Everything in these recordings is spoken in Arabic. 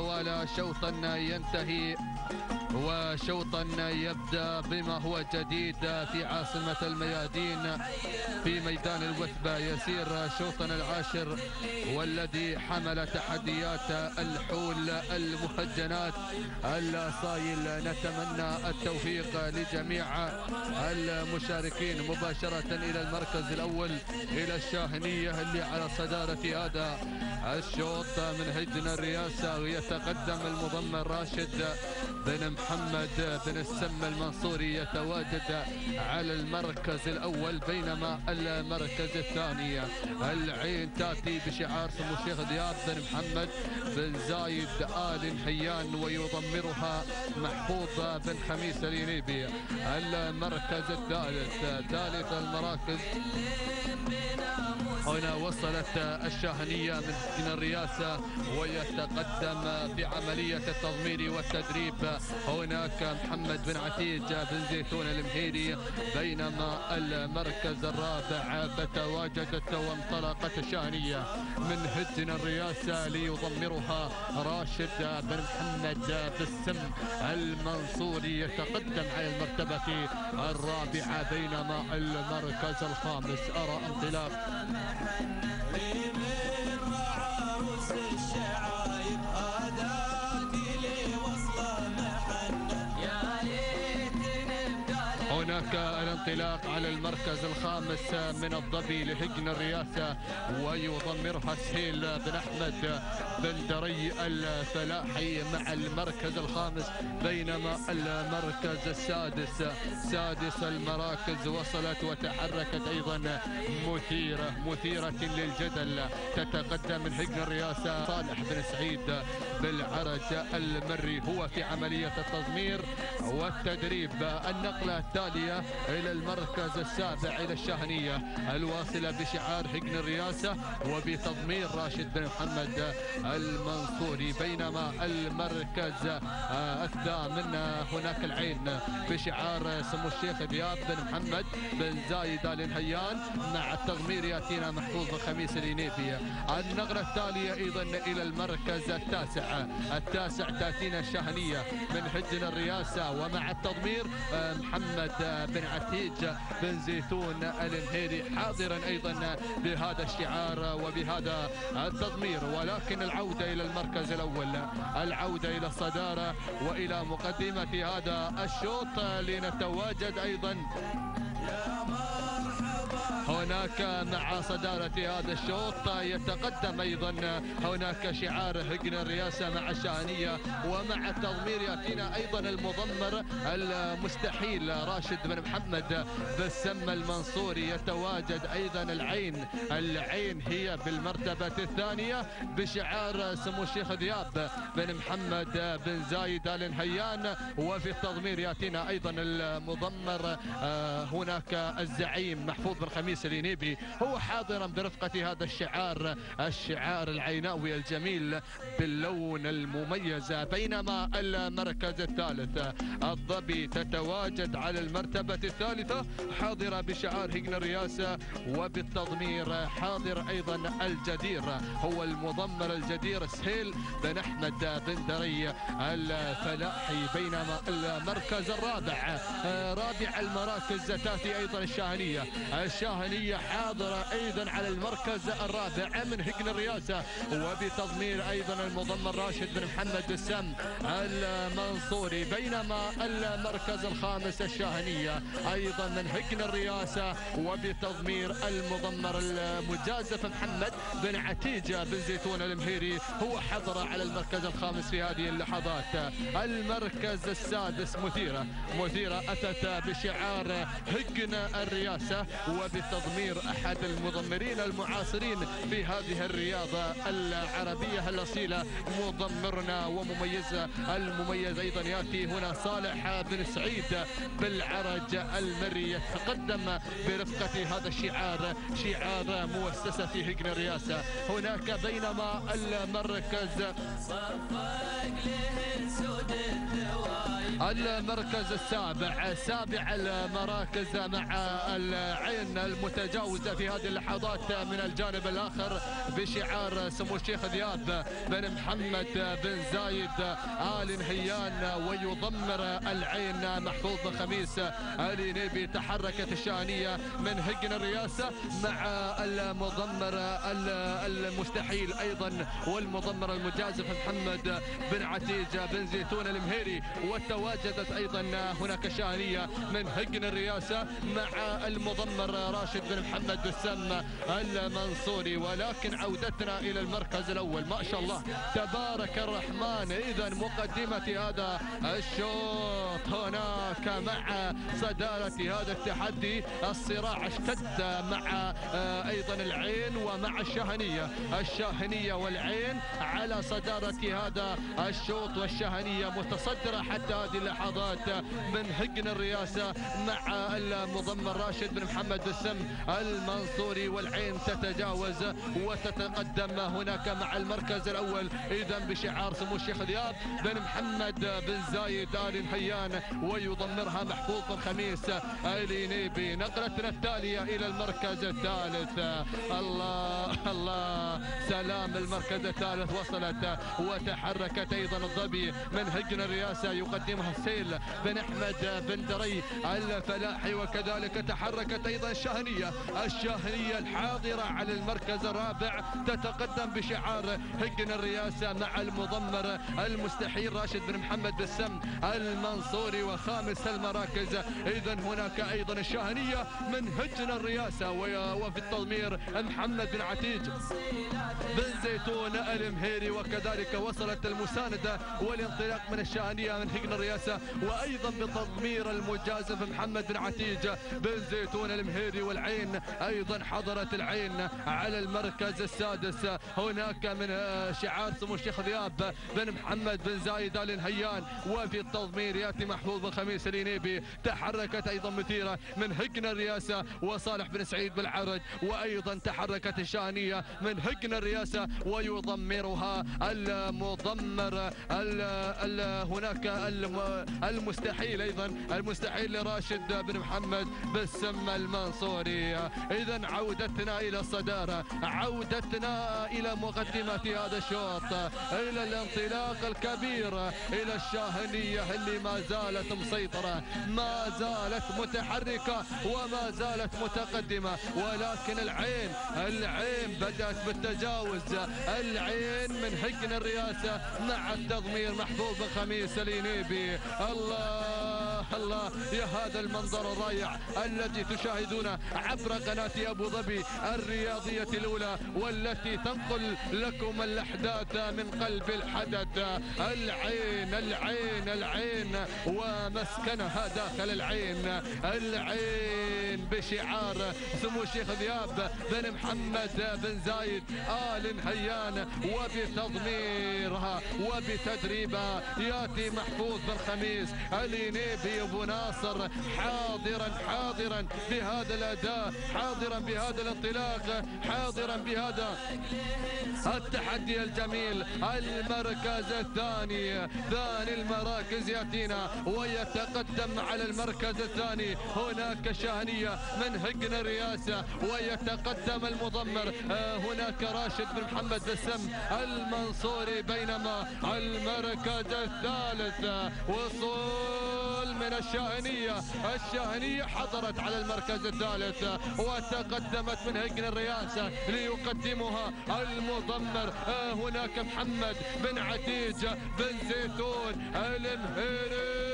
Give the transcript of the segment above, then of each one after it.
يتوالى شوطا ينتهي وشوطا يبدأ بما هو جديد في عاصمة الميادين في ميدان الوثبه يسير شوطنا العاشر والذي حمل تحديات الحول المهجنات الصايل. نتمنى التوفيق لجميع المشاركين مباشرة إلى المركز الأول إلى الشاهنية اللي على صدارة هذا الشوط من هجن الرئاسه ويتقدم المضمر راشد بن محمد بن السم المنصوري يتواجد على المركز الأول بينما المركز الثاني. العين تأتي بشعار سمو الشيخ ذياب بن محمد بن زايد آل حيان ويضمرها محفوظ بن خميس الينيبي. المركز الثالث ثالث المراكز. هنا وصلت الشاهنية من الرئاسة ويتقدم في عملية التضمير والتدريب. هناك محمد بن عتيج بن زيتون المهيري بينما المركز الرابع فتواجدت وانطلقت الشاهنية من هجن الرئاسة ليضمرها راشد بن محمد بالسم المنصوري يتقدم على المرتبة الرابعة بينما المركز الخامس. أرى انطلاق. الانطلاق على المركز الخامس من الظبي لهجن الرئاسة ويضمرها سهيل بن أحمد بن دري الفلاحي مع المركز الخامس بينما المركز السادس سادس المراكز وصلت وتحركت أيضا مثيرة مثيرة للجدل تتقدم من هجن الرئاسة صالح بن سعيد بالعرج المري هو في عملية التضمير والتدريب. النقلة التالية إلى المركز السابع إلى الشاهنية الواصلة بشعار هجن الرئاسة وبتضمير راشد بن محمد المنصوري بينما المركز الثامن هناك العين بشعار سمو الشيخ ذياب بن محمد بن زايد آل نهيان مع التضمير يأتينا محفوظ خميس الينيفي التالية أيضا إلى المركز التاسع. التاسع تأتينا الشاهنية من هجن الرئاسة ومع التضمير محمد بن عتيج بن زيتون النهيري حاضرا أيضا بهذا الشعار وبهذا التضمير. ولكن العودة إلى المركز الأول العودة إلى الصدارة وإلى مقدمة هذا الشوط لنتواجد أيضا هناك مع صدارة هذا الشوط يتقدم أيضا. هناك شعار هجن الرئاسة مع الشاهنية ومع التضمير يأتينا أيضا المضمر المستحيل. راشد بن محمد بالسم المنصوري يتواجد أيضا. العين العين هي بالمرتبة الثانية بشعار سمو الشيخ ذياب بن محمد بن زايد آل نهيان وفي التضمير يأتينا أيضا المضمر هناك الزعيم محفوظ بن خميس الينيبي هو حاضرا برفقة هذا الشعار الشعار العيناوي الجميل باللون المميز. بينما المركز الثالث الظبي تتواجد على المرتبة الثالثة حاضرة بشعار هجن الرئاسة وبالتضمير حاضر أيضا الجدير. هو المضمر الجدير سهيل بن أحمد بن دري الفلاحي. بينما المركز الرابع رابع المراكز تأتي أيضا الشاهنية. الشاهنية حاضرة أيضا على المركز الرابع من هجن الرئاسة وبتضمير أيضا المضمر راشد بن محمد السم المنصوري بينما المركز الخامس الشاهنية أيضا من هجن الرئاسة وبتضمير المضمر المجازف محمد بن عتيجة بن زيتون المهيري هو حضر على المركز الخامس في هذه اللحظات. المركز السادس مثيرة مثيرة أتت بشعار هجن الرئاسة وبتضمير أحد المضمرين المعاصرين في هذه الرياضة العربية الأصيلة. مضمرنا ومميز المميز أيضا يأتي هنا صالح بن سعيد بالعرج المري. يتقدم برفقة هذا الشعار شعار مؤسسة هجن الرئاسة هناك بينما المركز المركز السابع سابع المراكز مع العين المتجاوزة في هذه اللحظات من الجانب الآخر بشعار سمو الشيخ ذياب بن محمد بن زايد آل نهيان ويضمر العين محفوظ بن خميس آل نيبي تحركت الشأنية من هجن الرئاسة مع المضمر المستحيل أيضا والمضمر المجازف محمد بن عتيج بن زيتون المهيري وتواجدت أيضا هناك شانية من هجن الرئاسة مع المضمر راشد بن محمد السم المنصوري. ولكن عودتنا إلى المركز الأول. ما شاء الله. تبارك الرحمن. إذا مقدمة هذا الشوط. هناك مع صدارة هذا التحدي الصراع اشتد مع أيضا العين ومع الشهنية. الشاهنية والعين على صدارة هذا الشوط والشهنية متصدرة حتى هذه اللحظات من هجن الرئاسة مع المضمر راشد بن محمد السم المنصوري والعين تتجاوز وتتقدم هناك مع المركز الأول. إذا بشعار سمو الشيخ ذياب بن محمد بن زايد آل نهيان ويضمرها محفوظ بن خميس. نيبي نقلتنا التالية إلى المركز الثالث. الله الله. سلام المركز الثالث وصلت وتحركت أيضا الظبي من هجن الرئاسة يقدمها السيل بن أحمد بن دري الفلاحي وكذلك تحركت أيضا الشاهنية الشاهنية الحاضرة على المركز الرابع تتقدم بشعار هجن الرئاسة مع المضمر المستحيل راشد بن محمد بالسم المنصوري وخامس المراكز. إذا هناك أيضا الشاهنية من هجن الرئاسة وفي التضمير محمد بن عتيج بن زيتون المهيري وكذلك وصلت المساندة والانطلاق من الشاهنية من هجن الرئاسة وأيضا بتضمير المجازف محمد بن عتيج بن زيتون المهيري والعين أيضا حضرت العين على المركز السادس. هناك من شعار سمو الشيخ ذياب بن محمد بن زايد آل نهيان وفي التضمير يأتي محفوظ بن خميس الينيبي تحركت أيضا مثيرة من هجن الرئاسة وصالح بن سعيد بالعرج وأيضا تحركت الشأنية من هجن الرئاسة ويضمرها المضمر ال ال هناك المستحيل أيضا المستحيل لراشد بن محمد بالسم المنصوري. اذا عودتنا إلى الصدارة عودتنا إلى مقدمة هذا الشوط إلى الانطلاق الكبير إلى الشاهنية اللي ما زالت مسيطرة ما زالت متحركة وما زالت متقدمة. ولكن العين العين بدأت بالتجاوز. العين من هجن الرئاسة مع التضمير محبوب خميس الينيبي الله! الله يا هذا المنظر الرائع الذي تشاهدونه عبر قناة أبو ظبي الرياضية الأولى والتي تنقل لكم الأحداث من قلب الحدث. العين العين العين ومسكنها داخل العين. العين بشعار سمو الشيخ ذياب بن محمد بن زايد آل نهيان وبتضميرها وبتدريبها. ياتي محفوظ بن خميس علي نيبي ابو ناصر حاضرا حاضرا بهذا الأداء حاضرا بهذا الانطلاق حاضرا بهذا التحدي الجميل. المركز الثاني ثاني المراكز يأتينا ويتقدم على المركز الثاني. هناك شاهنية من هجن الرئاسة ويتقدم المضمر. آه، هناك راشد بن محمد بسم المنصوري بينما المركز الثالث وصول من الشاهنية. الشاهنية حضرت على المركز الثالث وتقدمت من هجن الرئاسة ليقدمها المضمر. آه، هناك محمد بن عتيج بن زيتون المهيري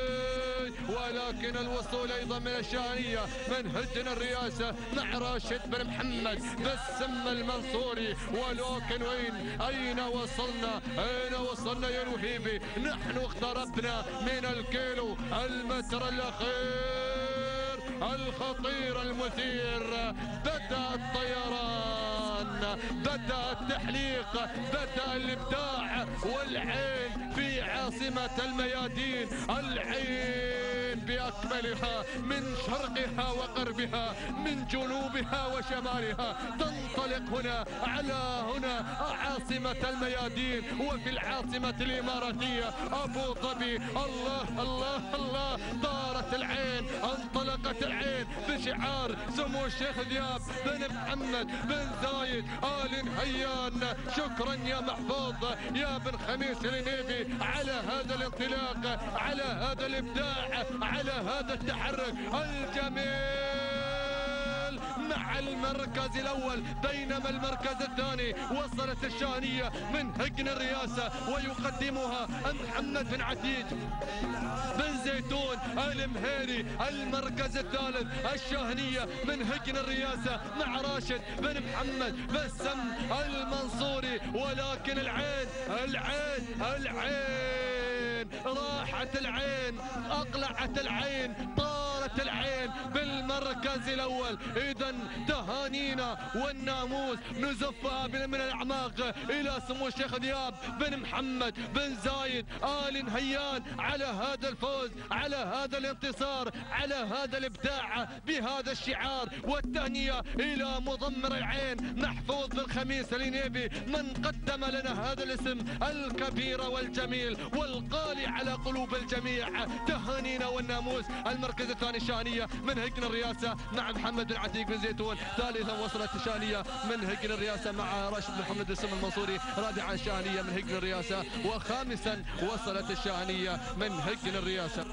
ولكن الوصول أيضا من الشانية من هجن الرئاسة مع راشد بن محمد بالسم المنصوري. ولكن وين؟ أين وصلنا؟ أين وصلنا يا الوهيبي؟ نحن اقتربنا من الكيلو المتر الأخير الخطير المثير. بدأ الطيران بدأ التحليق بدأ الإبداع. والعين في عاصمة الميادين العين بأكملها من شرقها وغربها من جنوبها وشمالها. تنطلق هنا على هنا عاصمة الميادين وفي العاصمة الإماراتية أبو ظبي. الله الله الله. طارت العين انطلقت العين بشعار سمو الشيخ ذياب. بن محمد بن زايد آل هيان. شكرا يا محفوظ يا بن خميس النيبي على هذا الانطلاق على هذا الإبداع على هذا التحرك الجميل. مع المركز الأول بينما المركز الثاني وصلت الشانيه من هجن الرئاسة ويقدمها محمد بن عتيج بن زيتون المهيري المركز الثالث الشاهنيه من هجن الرئاسة مع راشد بن محمد بسم المنصوري. ولكن العين العين العين راحت العين أقلعت العين العين بالمركز الأول. إذا تهانينا والناموس نزفها من الأعماق إلى سمو الشيخ ذياب بن محمد بن زايد آل هيان على هذا الفوز على هذا الانتصار على هذا الإبداع بهذا الشعار والتهنئه إلى مضمر العين. محفوظ بن خميس الينيبي من قدم لنا هذا الاسم الكبير والجميل والغالي على قلوب الجميع. تهانينا والناموس. المركز الثاني الشانية من هجن الرئاسه مع محمد بن عتيق بن زيتون. ثالثا وصلت الشانية من هجن الرئاسه مع راشد محمد السم المنصوري. رابعا شانيه من هجن الرئاسه وخامسا وصلت الشانية من هجن الرئاسه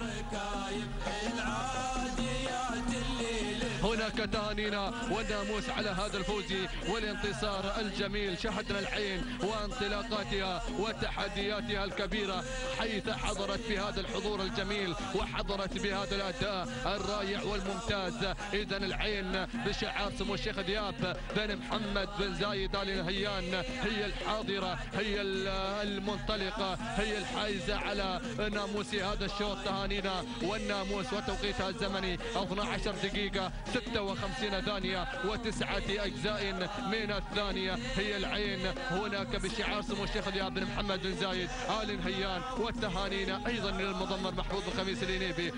هناك تهانينا والناموس على هذا الفوز والانتصار الجميل. شهدنا العين وانطلاقاتها وتحدياتها الكبيرة حيث حضرت بهذا الحضور الجميل وحضرت بهذا الأداء الرائع والممتاز. إذا العين بشعار سمو الشيخ ذياب بن محمد بن زايد آل نهيان هي الحاضرة هي المنطلقة هي الحائزة على ناموس هذا الشوط تهانينا والناموس وتوقيتها الزمني. 12 دقيقة 56 ثانية وتسعة أجزاء من الثانية. هي العين هناك بشعار سمو الشيخ ذياب بن محمد بن زايد آل هيان والتهانينا أيضا للمضمر محفوظ الخميس الينيبي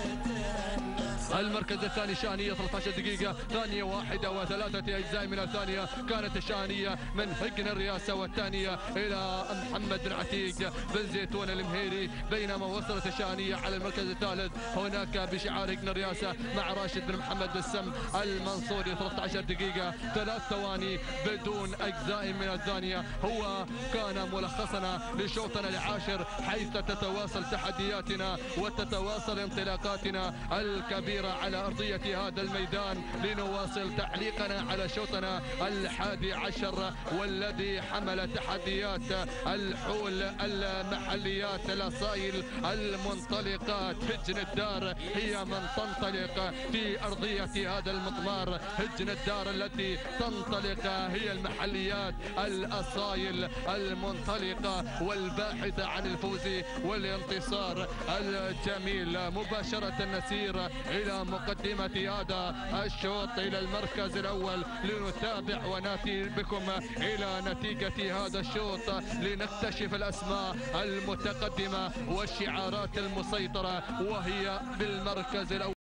I know. المركز الثاني شانية 13 دقيقة ثانية واحدة وثلاثة أجزاء من الثانية. كانت الشانية من هجن الرئاسة والثانية إلى محمد بن عتيق بن زيتون المهيري. بينما وصلت الشانية على المركز الثالث هناك بشعار هجن الرئاسة مع راشد بن محمد بالسم المنصوري. 13 دقيقة ثلاث ثواني بدون أجزاء من الثانية. هو كان ملخصنا لشوطنا العاشر حيث تتواصل تحدياتنا وتتواصل انطلاقاتنا الكبيرة. على أرضية هذا الميدان لنواصل تعليقنا على شوطنا الحادي عشر والذي حمل تحديات الحول المحليات الأصايل المنطلقات. هجن الدار هي من تنطلق في أرضية هذا المضمار هجن الدار التي تنطلق هي المحليات الأصايل المنطلقة والباحثة عن الفوز والانتصار الجميل. مباشرة نسير إلى مقدمة هذا الشوط إلى المركز الأول. لنتابع ونأتي بكم إلى نتيجة هذا الشوط. لنكتشف الأسماء المتقدمة والشعارات المسيطرة وهي بالمركز الأول.